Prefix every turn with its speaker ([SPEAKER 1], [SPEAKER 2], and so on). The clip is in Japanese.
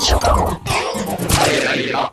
[SPEAKER 1] いやいや